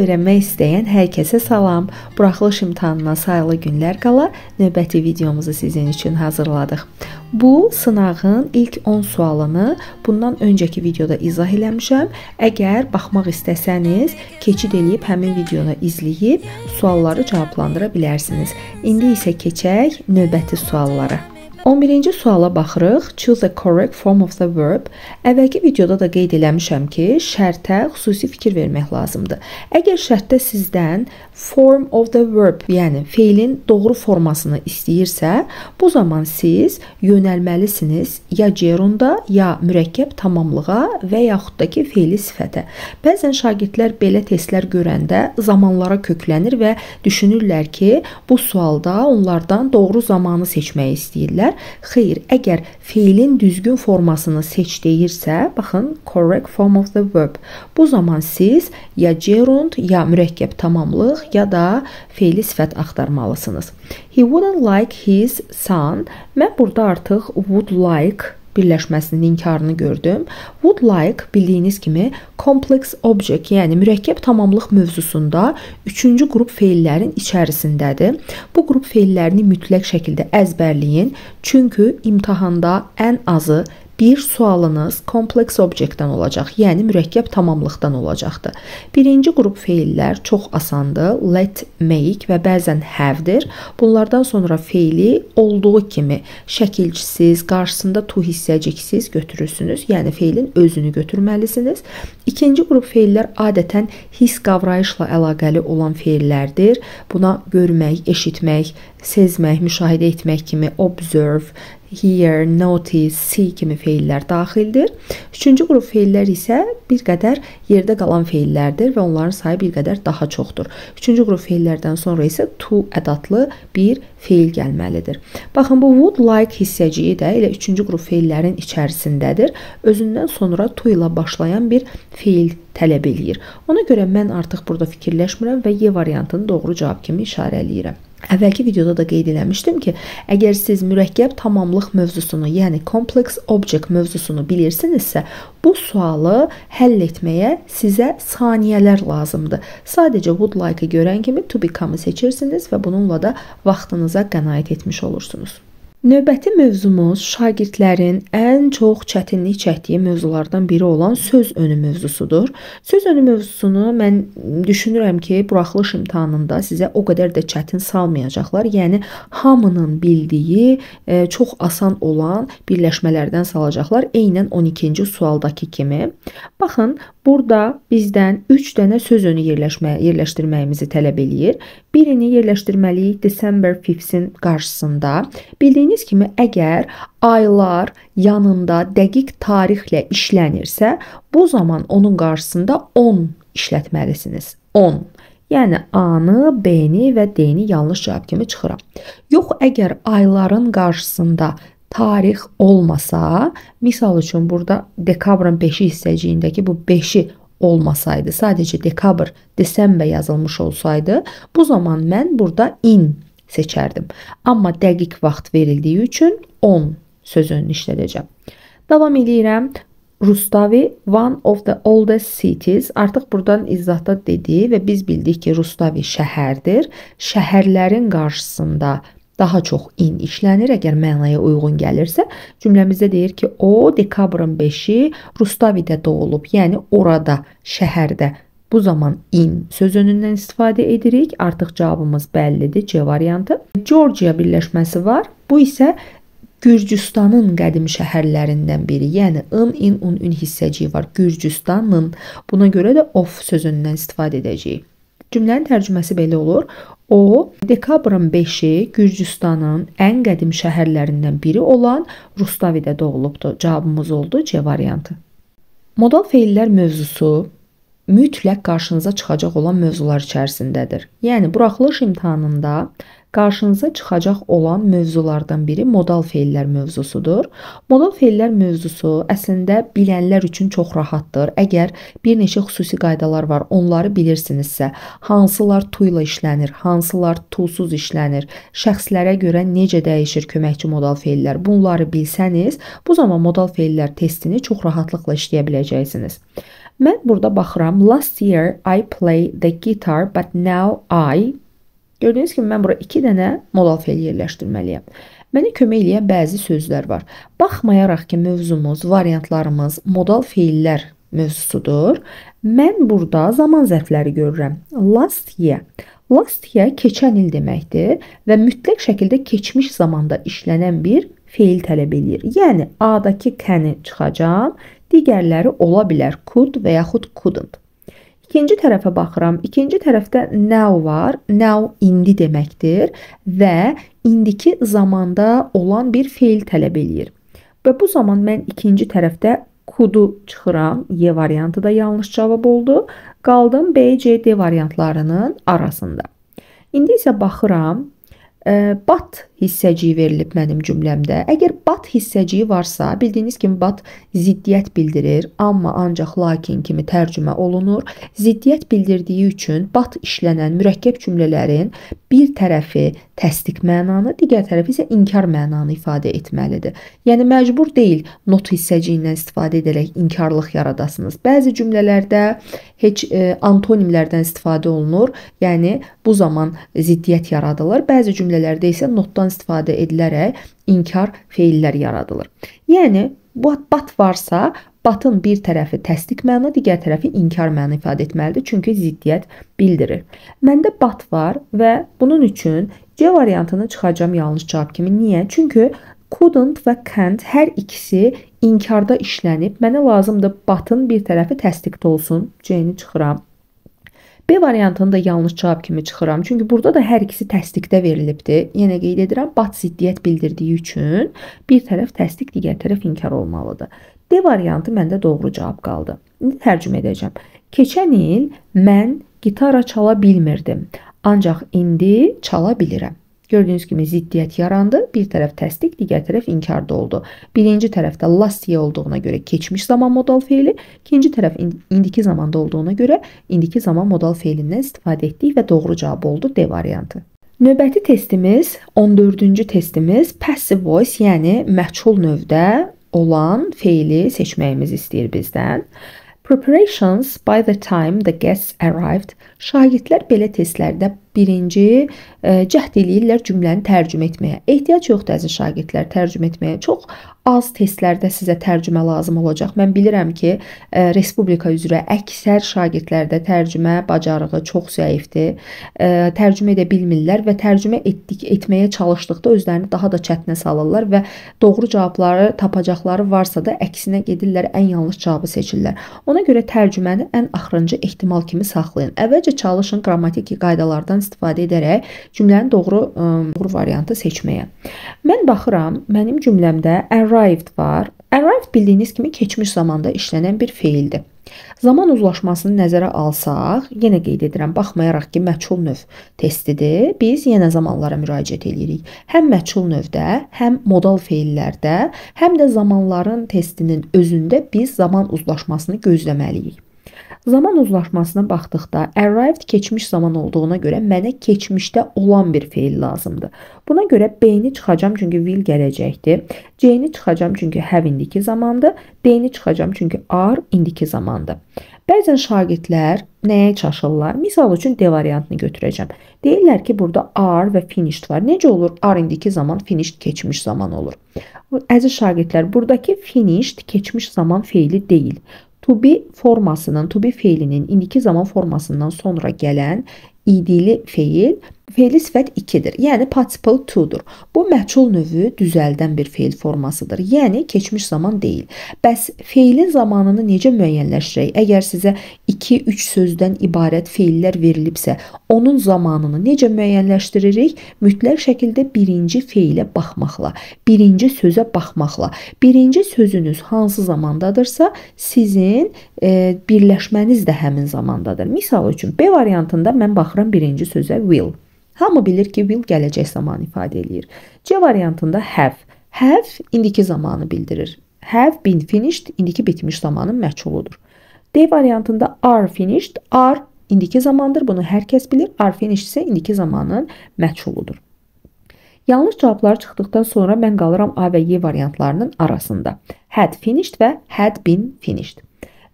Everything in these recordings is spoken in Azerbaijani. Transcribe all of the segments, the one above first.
öyrənmək istəyən hər kəsə salam. Buraxılış imtahanına sayılı günlər qala növbəti videomuzu sizin üçün hazırladıq. Bu sınağın ilk 10 sualını bundan öncəki videoda izah eləmişəm. Əgər baxmaq istəsəniz, keçid eləyib həmin videonu izləyib sualları cavablandıra bilərsiniz. İndi isə keçək növbəti suallara. 11-ci suala baxırıq. Choose the correct form of the verb. Əvvəlki videoda da qeyd eləmişəm ki, şərtə xüsusi fikir vermək lazımdır. Əgər şərtdə sizdən form of the verb, yəni feilin doğru formasını istəyirsə, bu zaman siz yönəlməlisiniz ya gerunda, ya mürəkkəb tamamlığa və yaxud da ki, feili sifətə. Bəzən şagirdlər belə testlər görəndə zamanlara köklənir və düşünürlər ki, bu sualda onlardan doğru zamanı seçməyi istəyirlər. Xeyr, əgər feilin düzgün formasını seç deyirsə, baxın, correct form of the verb. Bu zaman siz ya gerund, ya mürəkkəb tamamlıq ya da feili sifət axtarmalısınız. He wouldn't like his son. Mən burada artıq would like birləşməsinin inkarını gördüm. Would like bildiyiniz kimi complex object, yəni mürəkkəb tamamlıq mövzusunda 3-cü qrup feillərin içərisindədir. Bu qrup feillərini mütləq şəkildə əzbərləyin, çünki imtahanda ən azı bir sualınız kompleks obyektdən olacaq, yəni mürəkkəb tamamlıqdan olacaqdır. Birinci qrup feillər çox asandır. Let, make və bəzən have-dir. Bunlardan sonra feili olduğu kimi şəkilçisiz, qarşısında to hissəciksiz götürürsünüz. Yəni feilin özünü götürməlisiniz. İkinci qrup feillər adətən hiss qavrayışla əlaqəli olan feillərdir. Buna görmək, eşitmək, sezmək, müşahidə etmək kimi observe, hear, notice, see kimi feillər daxildir. Üçüncü qrup feillər isə bir qədər yerdə qalan feillərdir və onların sayı bir qədər daha çoxdur. Üçüncü qrup feillərdən sonra isə to ədatlı bir feil gəlməlidir. Baxın bu would like hissəciyi də elə üçüncü qrup feillərin içərisindədir. Özündən sonra to ilə başlayan bir feil tələb eləyir. Ona görə mən artıq burada fikirləşmirəm və Y variantını doğru cavab kimi işarə eləyirəm. Əvvəlki videoda da qeyd eləmişdim ki, əgər siz mürəkkəb tamamlıq mövzusunu, yəni complex object mövzusunu bilirsinizsə, bu sualı həll etməyə sizə saniyələr lazımdır. Sadəcə would like-ı görən kimi to become-ı seçirsiniz və bununla da yaptığınıza kanaat etmiş olursunuz. Növbəti mövzumuz şagirdlərin ən çox çətinlik çəkdiyi mövzulardan biri olan söz önü mövzusudur. Söz önü mövzusunu mən düşünürəm ki, buraxılış imtahanında sizə o qədər də çətin salmayacaqlar. Yəni hamının bildiyi, e, çox asan olan birləşmələrdən salacaqlar. Eynən 12-ci sualdakı kimi. Baxın, burada bizdən 3 dənə söz önü yerləşmə yerləşdirməyimizi tələb eləyir. Birini yerləşdirməliyik December 5-in qarşısında. Bildiyiniz Bildiyiniz kimi, əgər aylar yanında dəqiq tarixlə işlənirsə, bu zaman onun qarşısında 10 işlətməlisiniz. 10. Yəni A-nı, B-ni və D-ni yanlış cavab kimi çıxıram. Yox, əgər ayların qarşısında tarix olmasa, misal üçün burada dekabrın 5-i hissəciyindəki bu 5-i olmasaydı, sadəcə dekabr, desember yazılmış olsaydı, bu zaman mən burada in seçərdim. Amma dəqiq vaxt verildiyi üçün 10 sözünü işlədəcəm. Davam edirəm. Rustavi one of the oldest cities. Artıq burdan izahda dedi və biz bildik ki, Rustavi şəhərdir. Şəhərlərin qarşısında daha çox in işlənir əgər mənaya uyğun gəlirsə. Cümləmizdə deyir ki, o dekabrın 5-i Rustavidə doğulub, yəni orada, şəhərdə Bu zaman in söz önündən istifadə edirik. Artıq cavabımız bəllidir, C variantı. Georgia birləşməsi var. Bu isə Gürcüstanın qədim şəhərlərindən biri. Yəni ın, in, un, ün hissəciyi var. Gürcüstanın. Buna görə də of sözündən istifadə edəcəyik. Cümlənin tərcüməsi belə olur. O, dekabrın 5-i Gürcüstanın ən qədim şəhərlərindən biri olan Rustavidə doğulubdu. Cavabımız oldu C variantı. Modal feillər mövzusu mütləq qarşınıza çıxacaq olan mövzular içərisindədir. Yəni buraxılış imtahanında qarşınıza çıxacaq olan mövzulardan biri modal feillər mövzusudur. Modal feillər mövzusu əslində bilənlər üçün çox rahatdır. Əgər bir neçə xüsusi qaydalar var, onları bilirsinizsə, hansılar to ilə işlənir, hansılar to-suz işlənir, şəxslərə görə necə dəyişir köməkçi modal feillər, bunları bilsəniz, bu zaman modal feillər testini çox rahatlıqla işləyə biləcəksiniz. Mən burada baxıram. Last year I play the guitar but now I Gördüyünüz kimi mən bura 2 dənə modal fe'l yerləşdirməliyəm. Mənə kömək edən bəzi sözlər var. Baxmayaraq ki, mövzumuz, variantlarımız modal fe'llər mövzusudur. Mən burada zaman zərfləri görürəm. Last year. Last year keçən il deməkdir və mütləq şəkildə keçmiş zamanda işlənən bir feil tələb eləyir. Yəni A-dakı can-i çıxacağam, digərləri ola bilər could və yaxud couldn't. İkinci tərəfə baxıram. İkinci tərəfdə now var. Now indi deməkdir və indiki zamanda olan bir feil tələb eləyir. Və bu zaman mən ikinci tərəfdə kudu çıxıram. Y variantı da yanlış cavab oldu. Qaldım B, C, D variantlarının arasında. İndi isə baxıram. Bat hissəciyi verilib mənim cümləmdə. Əgər bat hissəciyi varsa, bildiyiniz kimi bat ziddiyyət bildirir, amma ancaq lakin kimi tərcümə olunur. Ziddiyyət bildirdiyi üçün bat işlənən mürəkkəb cümlələrin bir tərəfi təsdiq mənanı, digər tərəfi isə inkar mənanı ifadə etməlidir. Yəni məcbur deyil not hissəciyindən istifadə edərək inkarlıq yaradasınız. Bəzi cümlələrdə heç e, antonimlərdən istifadə olunur. Yəni bu zaman ziddiyyət yaradılır. Bəzi cümlələrdə isə notdan istifadə edilərək inkar feillər yaradılır. Yəni bat varsa, batın bir tərəfi təsdiq məna, digər tərəfi inkar məna ifadə etməlidir, çünki ziddiyyət bildirir. Məndə bat var və bunun üçün C variantını çıxacağam yanlış cavab kimi. Niyə? Çünki couldn't və can't hər ikisi inkarda işlənib. Mənə lazımdır batın bir tərəfi təsdiqdə olsun. C-ni çıxıram. B variantını da yanlış cavab kimi çıxıram. Çünki burada da hər ikisi təsdiqdə verilibdir. Yenə qeyd edirəm, bat ziddiyyət bildirdiyi üçün bir tərəf təsdiq, digər tərəf inkar olmalıdır. D variantı məndə doğru cavab qaldı. İndi tərcümə edəcəm. Keçən il mən gitara çala bilmirdim. Ancaq indi çala bilirəm. Gördüyünüz kimi ziddiyyət yarandı. Bir tərəf təsdiq, digər tərəf inkarda oldu. Birinci tərəfdə last year olduğuna görə keçmiş zaman modal feili, ikinci tərəf indiki zamanda olduğuna görə indiki zaman modal feilindən istifadə etdik və doğru cavab oldu D variantı. Növbəti testimiz 14-cü testimiz passive voice, yəni məchul növdə olan feili seçməyimizi istəyir bizdən. Preparations by the time the guests arrived. Şagirdlər belə testlərdə birinci e, cəhd eləyirlər cümləni tərcümə etməyə. Ehtiyac yoxdur əziz şagirdlər tərcümə etməyə. Çox az testlərdə sizə tərcümə lazım olacaq. Mən bilirəm ki, ə, e, respublika üzrə əksər şagirdlərdə tərcümə bacarığı çox zəifdir. Ə, e, tərcümə edə bilmirlər və tərcümə etdik, etməyə çalışdıqda özlərini daha da çətinə salırlar və doğru cavabları tapacaqları varsa da əksinə gedirlər, ən yanlış cavabı seçirlər. Ona görə tərcüməni ən axırıncı ehtimal kimi saxlayın. Əvvəlcə çalışın qrammatik qaydalardan istifadə edərək cümlənin doğru ə, doğru variantı seçməyə. Mən baxıram, mənim cümləmdə arrived var. Arrived bildiyiniz kimi keçmiş zamanda işlənən bir feildir. Zaman uzlaşmasını nəzərə alsaq, yenə qeyd edirəm, baxmayaraq ki, məchul növ testidir, biz yenə zamanlara müraciət edirik. Həm məchul növdə, həm modal feillərdə, həm də zamanların testinin özündə biz zaman uzlaşmasını gözləməliyik. Zaman uzlaşmasına baxdıqda arrived keçmiş zaman olduğuna görə mənə keçmişdə olan bir feil lazımdır. Buna görə B-ni çıxacam çünki will gələcəkdir. C-ni çıxacam çünki have indiki zamandır. D-ni çıxacam çünki are indiki zamandır. Bəzən şagirdlər nəyə çaşırlar? Misal üçün D variantını götürəcəm. Deyirlər ki, burada are və finished var. Necə olur? Are indiki zaman, finished keçmiş zaman olur. Əziz şagirdlər, buradakı finished keçmiş zaman feili deyil to be formasının, to be feilinin indiki zaman formasından sonra gələn idili feil Feili sifət 2-dir. Yəni participle to-dur. Bu məchul növü düzəldən bir feil formasıdır. Yəni keçmiş zaman deyil. Bəs feilin zamanını necə müəyyənləşdirək? Əgər sizə 2-3 sözdən ibarət feillər verilibsə, onun zamanını necə müəyyənləşdiririk? Mütləq şəkildə birinci feilə baxmaqla, birinci sözə baxmaqla. Birinci sözünüz hansı zamandadırsa, sizin e, birləşməniz də həmin zamandadır. Misal üçün B variantında mən baxıram birinci sözə will. Hamı bilir ki, will gələcək zamanı ifadə eləyir. C variantında have. Have indiki zamanı bildirir. Have been finished indiki bitmiş zamanın məchuludur. D variantında are finished. Are indiki zamandır. Bunu hər kəs bilir. Are finished isə indiki zamanın məchuludur. Yanlış cavablar çıxdıqdan sonra mən qalıram A və Y variantlarının arasında. Had finished və had been finished.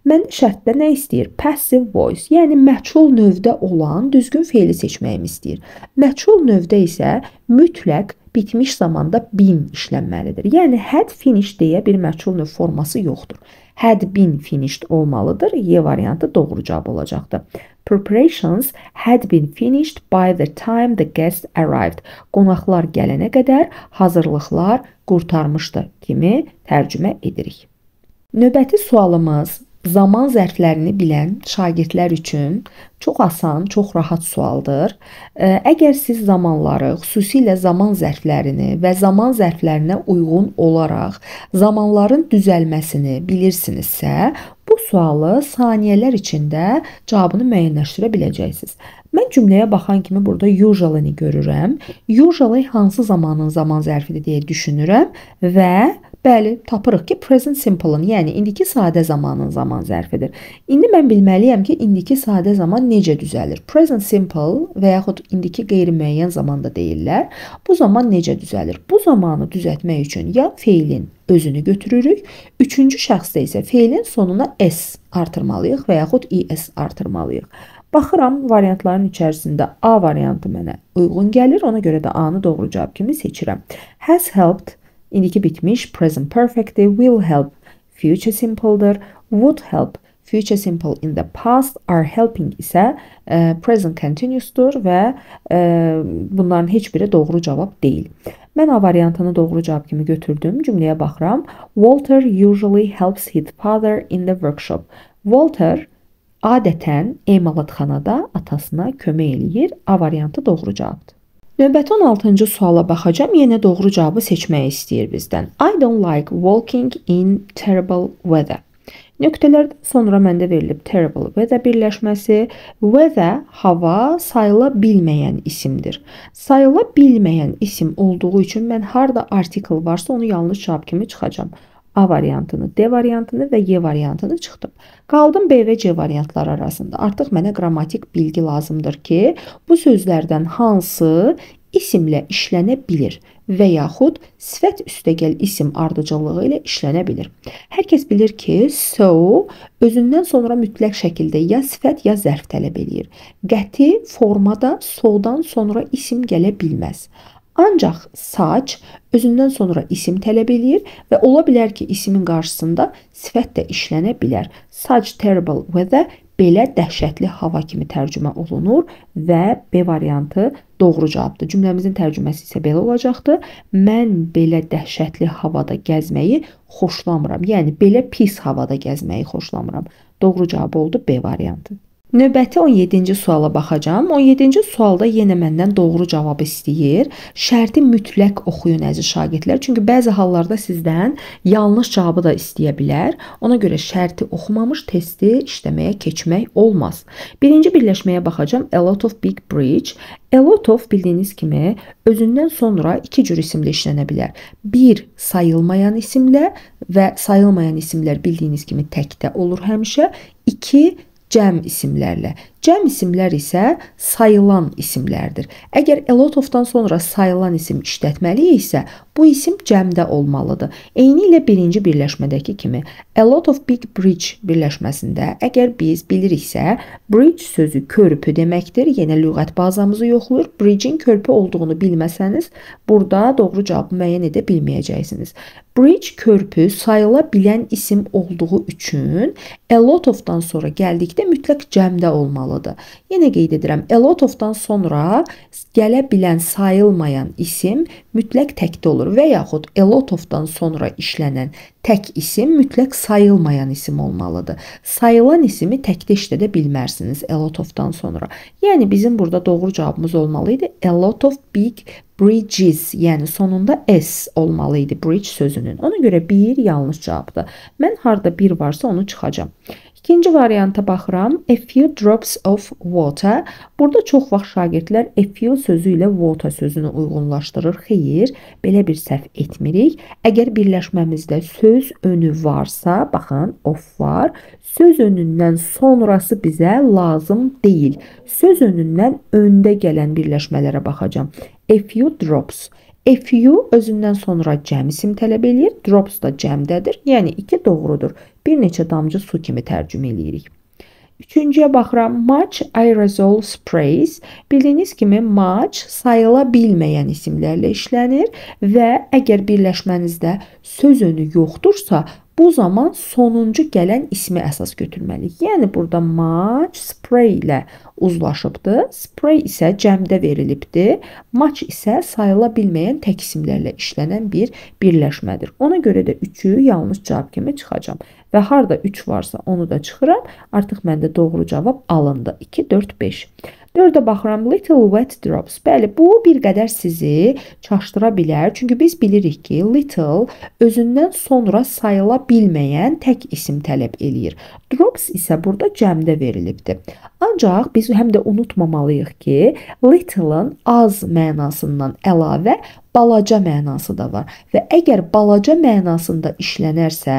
Məndə şərtdə nə istəyir? Passive voice, yəni məchul növdə olan düzgün feili seçməyimi istəyir. Məchul növdə isə mütləq bitmiş zamanda been işlənməlidir. Yəni had finished deyə bir məchul növ forması yoxdur. Had been finished olmalıdır. Y variantı doğru cavab olacaqdır. Preparations had been finished by the time the guests arrived. Qonaqlar gələnə qədər hazırlıqlar qurtarmışdı kimi tərcümə edirik. Növbəti sualımız zaman zərflərini bilən şagirdlər üçün çox asan, çox rahat sualdır. Əgər siz zamanları, xüsusilə zaman zərflərini və zaman zərflərinə uyğun olaraq zamanların düzəlməsini bilirsinizsə, bu sualı saniyələr içində cavabını müəyyənləşdirə biləcəksiniz. Mən cümləyə baxan kimi burada usually-ni görürəm. Usually hansı zamanın zaman zərfidir deyə düşünürəm və Bəli, tapırıq ki, present simple-ın, yəni indiki sadə zamanın zaman zərfidir. İndi mən bilməliyəm ki, indiki sadə zaman necə düzəlir? Present simple və yaxud indiki qeyri-müəyyən zamanda deyirlər. Bu zaman necə düzəlir? Bu zamanı düzəltmək üçün ya feilin özünü götürürük, üçüncü şəxsdə isə feilin sonuna s artırmalıyıq və yaxud es artırmalıyıq. Baxıram variantların içərisində A variantı mənə uyğun gəlir, ona görə də A-nı doğru cavab kimi seçirəm. Has helped İndiki bitmiş present perfectdir. Will help future simple'dır. Would help future simple in the past are helping isə e, present continuousdur və e, bunların heç biri doğru cavab deyil. Mən A variantını doğru cavab kimi götürdüm. Cümləyə baxıram. Walter usually helps his father in the workshop. Walter adətən emalatxanada atasına kömək eləyir. A variantı doğru cavabdır. Növbəti 16-cı suala baxacağam. Yenə doğru cavabı seçməyi istəyir bizdən. I don't like walking in terrible weather. Nöqtələrdən sonra məndə verilib terrible weather birləşməsi. Weather hava sayıla bilməyən isimdir. Sayıla bilməyən isim olduğu üçün mən harda article varsa onu yanlış cavab kimi çıxacağam. A variantını, D variantını və Y variantını çıxdım. Qaldım B və C variantları arasında. Artıq mənə qrammatik bilgi lazımdır ki, bu sözlərdən hansı isimlə işlənə bilir və yaxud sifət üstəgəl isim ardıcıllığı ilə işlənə bilir. Hər kəs bilir ki, so özündən sonra mütləq şəkildə ya sifət ya zərf tələb eləyir. Qəti formada sodan sonra isim gələ bilməz. Ancaq saç özündən sonra isim tələb eləyir və ola bilər ki, ismin qarşısında sifət də işlənə bilər. Such terrible weather belə dəhşətli hava kimi tərcümə olunur və B variantı doğru cavabdır. Cümləmizin tərcüməsi isə belə olacaqdı. Mən belə dəhşətli havada gəzməyi xoşlamıram. Yəni belə pis havada gəzməyi xoşlamıram. Doğru cavab oldu B variantı. Növbəti 17-ci suala baxacağam. 17-ci sualda yenə məndən doğru cavab istəyir. Şərti mütləq oxuyun əziz şagirdlər. Çünki bəzi hallarda sizdən yanlış cavabı da istəyə bilər. Ona görə şərti oxumamış testi işləməyə keçmək olmaz. Birinci birləşməyə baxacağam. A lot of big bridge. A lot of bildiyiniz kimi özündən sonra iki cür isimlə işlənə bilər. Bir sayılmayan isimlə və sayılmayan isimlər bildiyiniz kimi təkdə olur həmişə. 2 cəm isimlərlə. Cəm isimlər isə sayılan isimlərdir. Əgər a lot of-dan sonra sayılan isim işlətməliyiksə, bu isim cəmdə olmalıdır. Eyni ilə birinci birləşmədəki kimi a lot of big bridge birləşməsində əgər biz biliriksə, bridge sözü körpü deməkdir. Yenə lüğət bazamızı yoxlayır. Bridge-in körpü olduğunu bilməsəniz, burada doğru cavabı müəyyən edə bilməyəcəksiniz. Bridge körpü sayıla bilən isim olduğu üçün a lot of-dan sonra gəldikdə mütləq cəmdə olmalıdır. Yenə qeyd edirəm, a lot of-dan sonra gələ bilən sayılmayan isim mütləq təkdə olur və yaxud a lot of-dan sonra işlənən tək isim mütləq sayılmayan isim olmalıdır. Sayılan isimi təkdə işlədə bilmərsiniz a lot of-dan sonra. Yəni bizim burada doğru cavabımız olmalı idi. A lot of big bridges, yəni sonunda s olmalı idi bridge sözünün. Ona görə 1 yanlış cavabdır. Mən harda 1 varsa onu çıxacağam. İkinci varianta baxıram. A few drops of water. Burada çox vaxt şagirdlər a few sözü ilə water sözünü uyğunlaşdırır. Xeyr, belə bir səhv etmirik. Əgər birləşməmizdə söz önü varsa, baxın, of var. Söz önündən sonrası bizə lazım deyil. Söz önündən öndə gələn birləşmələrə baxacağam. A few drops. FU özündən sonra cəm isim tələb eləyir. Drops da cəmdədir. Yəni 2 doğrudur. Bir neçə damcı su kimi tərcümə eləyirik. Üçüncüyə baxıram. Much aerosol sprays. Bildiyiniz kimi much sayıla bilməyən isimlərlə işlənir və əgər birləşmənizdə söz önü yoxdursa, Bu zaman sonuncu gələn ismi əsas götürməliyik. Yəni burada much spray ilə uzlaşıbdı. Spray isə cəmdə verilibdi. Much isə sayıla bilməyən tək isimlərlə işlənən bir birləşmədir. Ona görə də 3-ü yanlış cavab kimi çıxacağam. Və harda 3 varsa onu da çıxıram. Artıq məndə doğru cavab alındı. 2 4 5. 4-ə baxıram. Little wet drops. Bəli, bu bir qədər sizi çaşdıra bilər. Çünki biz bilirik ki, little özündən sonra sayıla bilməyən tək isim tələb eləyir. Drops isə burada cəmdə verilibdi. Ancaq biz həm də unutmamalıyıq ki, little-ın az mənasından əlavə balaca mənası da var və əgər balaca mənasında işlənərsə,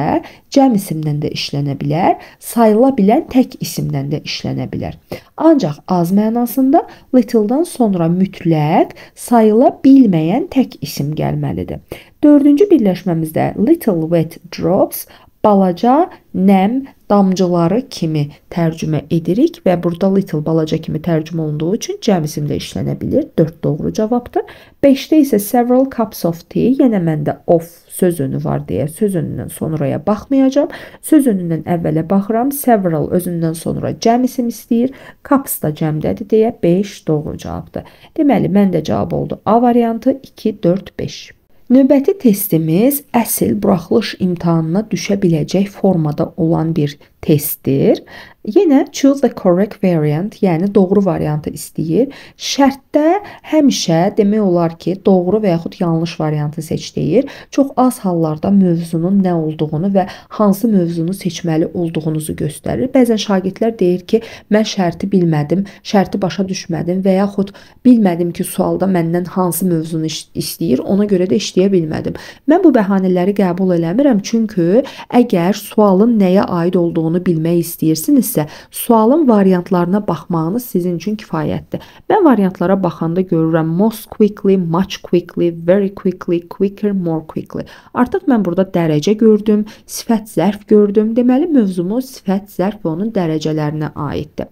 cəm isimdən də işlənə bilər, sayıla bilən tək isimdən də işlənə bilər. Ancaq az mənasında little-dan sonra mütləq sayıla bilməyən tək isim gəlməlidir. Dördüncü birləşməmizdə little wet drops balaca nəm damcıları kimi tərcümə edirik və burada little balaca kimi tərcümə olunduğu üçün cəm isimdə işlənə bilər. 4 doğru cavabdır. 5-də isə several cups of tea, yenə məndə of söz önü var deyə söz önündən sonraya baxmayacağam. Söz önündən əvvələ baxıram. Several özündən sonra cəm isim istəyir. Cups da cəmdədir deyə 5 doğru cavabdır. Deməli, məndə cavab oldu A variantı 2 4 5. Növbəti testimiz əsl buraxılış imtahanına düşə biləcək formada olan bir testdir. Yenə choose the correct variant, yəni doğru variantı istəyir. Şərtdə həmişə demək olar ki, doğru və yaxud yanlış variantı seç deyir. Çox az hallarda mövzunun nə olduğunu və hansı mövzunu seçməli olduğunuzu göstərir. Bəzən şagirdlər deyir ki, mən şərti bilmədim, şərti başa düşmədim və yaxud bilmədim ki, sualda məndən hansı mövzunu istəyir, ona görə də işləyə bilmədim. Mən bu bəhanələri qəbul eləmirəm, çünki əgər sualın nəyə aid olduğunu bilmək istəyirsinizsə, sualın variantlarına baxmağınız sizin üçün kifayətdir. Mən variantlara baxanda görürəm most quickly, much quickly, very quickly, quicker, more quickly. Artıq mən burada dərəcə gördüm, sifət zərf gördüm. Deməli mövzumuz sifət zərf və onun dərəcələrinə aiddir.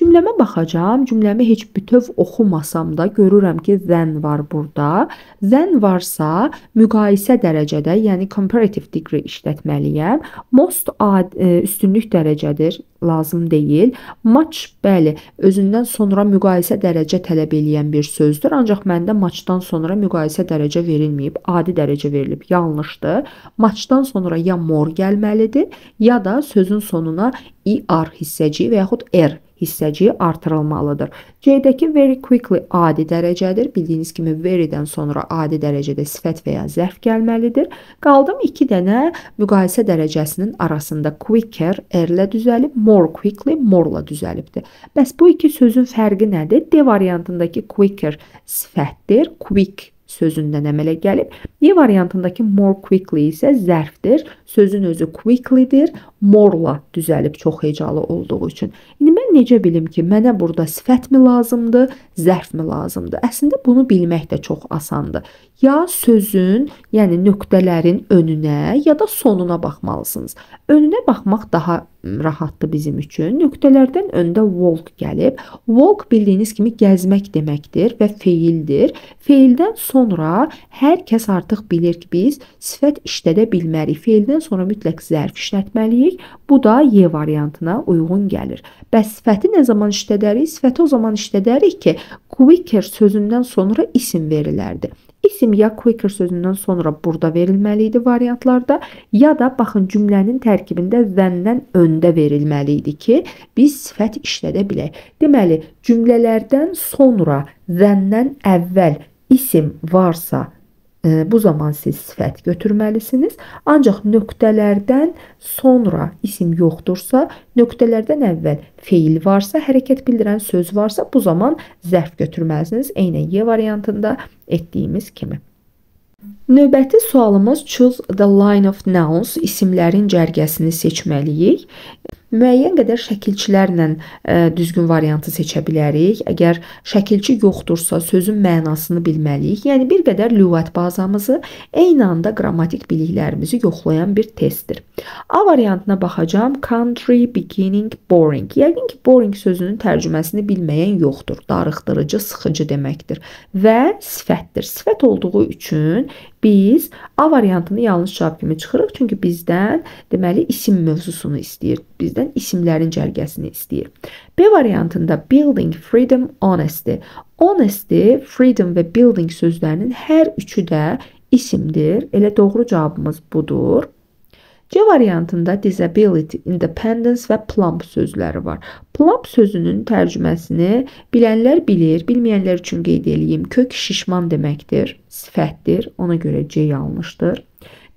Cümləmə baxacağam. Cümləmi heç bütöv oxumasam da görürəm ki, then var burada. Then varsa müqayisə dərəcədə, yəni comparative degree işlətməliyəm. Most ad, e, üstünlük dərəcədir, lazım deyil. Much bəli, özündən sonra müqayisə dərəcə tələb eləyən bir sözdür, ancaq məndə muchdan sonra müqayisə dərəcə verilməyib, adi dərəcə verilib. Yanlışdır. Muchdan sonra ya more gəlməlidir, ya da sözün sonuna er hissəci və yaxud er hissəciyi artırılmalıdır. C-dəki very quickly adi dərəcədir. Bildiyiniz kimi very-dən sonra adi dərəcədə sifət və ya zərf gəlməlidir. Qaldım 2 dənə müqayisə dərəcəsinin arasında quicker r-lə düzəlib, more quickly more-la düzəlibdir. Bəs bu iki sözün fərqi nədir? D variantındakı quicker sifətdir, quick sözündən əmələ gəlib. Y variantındakı more quickly isə zərfdir. Sözün özü quicklydir, more-la düzəlib çox hecalı olduğu üçün. İndi mən necə bilim ki, mənə burada sifətmi lazımdır, zərfmi lazımdır? Əslində bunu bilmək də çox asandır. Ya sözün, yəni nöqtələrin önünə, ya da sonuna baxmalısınız. Önünə baxmaq daha rahatdır bizim üçün. Nöqtələrdən öndə walk gəlib. Walk bildiyiniz kimi gəzmək deməkdir və feildir. Feildən sonra hər kəs artıq bilir ki, biz sifət işlədə bilmərik. Feildən sonra mütləq zərf işlətməliyik. Bu da Y variantına uyğun gəlir. Bəs sifəti nə zaman işlədərik? Sifəti o zaman işlədərik ki, quicker sözündən sonra isim verilərdi. İsim ya quicker sözündən sonra burada verilməli idi variantlarda, ya da baxın cümlənin tərkibində then-dən öndə verilməli idi ki, biz sifət işlədə bilək. Deməli, cümlələrdən sonra then-dən əvvəl isim varsa, bu zaman siz sifət götürməlisiniz. Ancaq nöqtələrdən sonra isim yoxdursa, nöqtələrdən əvvəl feil varsa, hərəkət bildirən söz varsa, bu zaman zərf götürməlisiniz. Eynən Y variantında etdiyimiz kimi. Növbəti sualımız choose the line of nouns isimlərin cərgəsini seçməliyik. müəyyən qədər şəkilçilərlə ə, e, düzgün variantı seçə bilərik. Əgər şəkilçi yoxdursa, sözün mənasını bilməliyik. Yəni bir qədər lüğət bazamızı, eyni anda qrammatik biliklərimizi yoxlayan bir testdir. A variantına baxacağam. Country beginning boring. Yəqin ki, boring sözünün tərcüməsini bilməyən yoxdur. Darıxdırıcı, sıxıcı deməkdir və sifətdir. Sifət olduğu üçün biz A variantını yanlış cavab kimi çıxırıq. Çünki bizdən deməli isim mövzusunu istəyir. Bizdən isimlərin cərgəsini istəyir. B variantında building, freedom, honesty. Honesty, freedom və building sözlərinin hər üçü də isimdir. Elə doğru cavabımız budur. C variantında disability, independence və plump sözləri var. Plump sözünün tərcüməsini bilənlər bilir, bilməyənlər üçün qeyd edeyim. Kök şişman deməkdir, sifətdir. Ona görə C yanlışdır.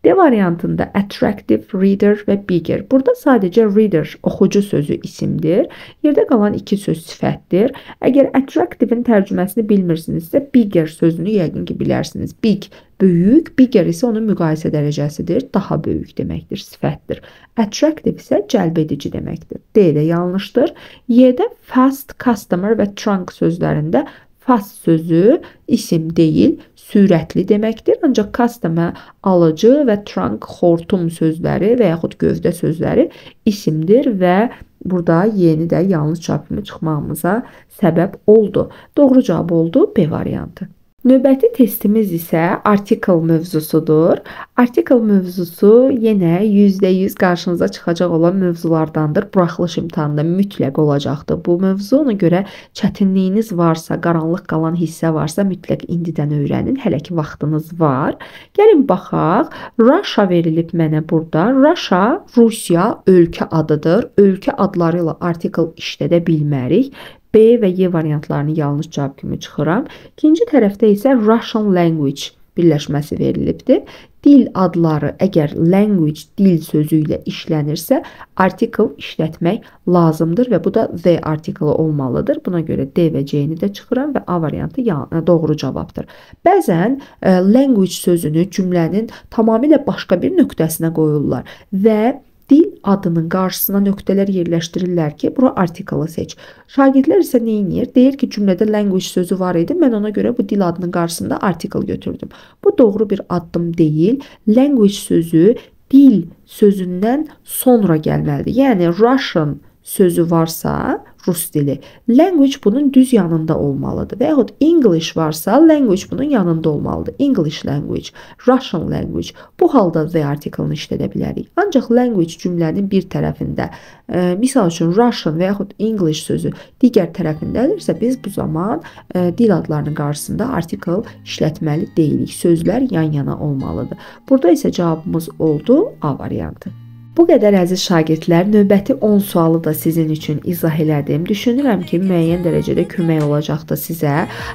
D variantında attractive, reader və bigger. Burada sadəcə reader oxucu sözü isimdir. Yerdə qalan iki söz sifətdir. Əgər attractive-in tərcüməsini bilmirsinizsə, bigger sözünü yəqin ki bilərsiniz. Big böyük, bigger isə onun müqayisə dərəcəsidir, daha böyük deməkdir, sifətdir. Attractive isə cəlbedici deməkdir. D də yanlışdır. Y-də fast, customer və trunk sözlərində fast sözü isim deyil, sürətli deməkdir. Ancaq customer alıcı və trunk xortum sözləri və yaxud gövdə sözləri isimdir və burada yeni də cavab kimi çıxmağımıza səbəb oldu. Doğru cavab oldu B variantı. Növbəti testimiz isə article mövzusudur. Article mövzusu yenə %100 qarşınıza çıxacaq olan mövzulardandır. Buraxılış imtahanında mütləq olacaqdır bu mövzu. Ona görə çətinliyiniz varsa, qaranlıq qalan hissə varsa mütləq indidən öyrənin. Hələ ki vaxtınız var. Gəlin baxaq. Russia verilib mənə burada. Russia Rusiya ölkə adıdır. Ölkə adları ilə article işlədə bilmərik. B və Y variantlarını yanlış cavab kimi çıxıram. İkinci tərəfdə isə Russian language birləşməsi verilibdir. Dil adları əgər language dil sözü ilə işlənirsə, article işlətmək lazımdır və bu da the article olmalıdır. Buna görə D və C-ni də çıxıram və A variantı doğru cavabdır. Bəzən ə, language sözünü cümlənin tamamilə başqa bir nöqtəsinə qoyurlar və dil adının qarşısına nöqtələr yerləşdirirlər ki, bura artikalı seç. Şagirdlər isə nə edir? Deyir ki, cümlədə language sözü var idi. Mən ona görə bu dil adının qarşısında artikel götürdüm. Bu doğru bir addım deyil. Language sözü dil sözündən sonra gəlməlidir. Yəni Russian sözü varsa, rus dili, language bunun düz yanında olmalıdır. Və yaxud English varsa, language bunun yanında olmalıdır. English language, Russian language. Bu halda the article-ını işlədə bilərik. Ancaq language cümlənin bir tərəfində, e, misal üçün Russian və yaxud English sözü digər tərəfindədirsə, biz bu zaman e, dil adlarının qarşısında article işlətməli deyilik. Sözlər yan-yana olmalıdır. Burada isə cavabımız oldu A variantı. Bu qədər əziz şagirdlər, növbəti 10 sualı da sizin üçün izah elədim. Düşünürəm ki, müəyyən dərəcədə kömək olacaqdır sizə.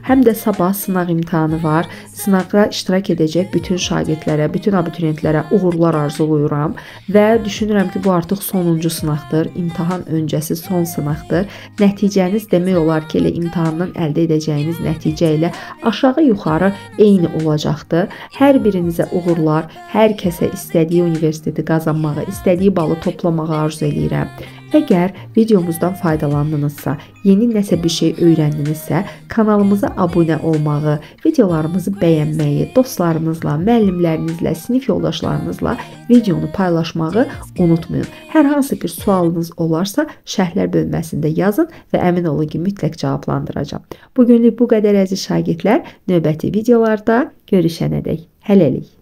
Həm də sabah sınaq imtahanı var. Sınaqda iştirak edəcək bütün şagirdlərə, bütün abituriyentlərə uğurlar arzulayıram və düşünürəm ki, bu artıq sonuncu sınaqdır. İmtahan öncəsi son sınaqdır. Nəticəniz demək olar ki, elə imtahandan əldə edəcəyiniz nəticə ilə aşağı-yuxarı eyni olacaqdır. Hər birinizə uğurlar, hər kəsə istədiyi universiteti qazanmağı istəyir istədiyi balı toplamağı arzu eləyirəm. Əgər videomuzdan faydalandınızsa, yeni nəsə bir şey öyrəndinizsə, kanalımıza abunə olmağı, videolarımızı bəyənməyi, dostlarınızla, müəllimlərinizlə, sinif yoldaşlarınızla videonu paylaşmağı unutmayın. Hər hansı bir sualınız olarsa, şərhlər bölməsində yazın və əmin olun ki, mütləq cavablandıracağam. Bu günlük bu qədər əziz şagirdlər, növbəti videolarda görüşənədək. Hələlik.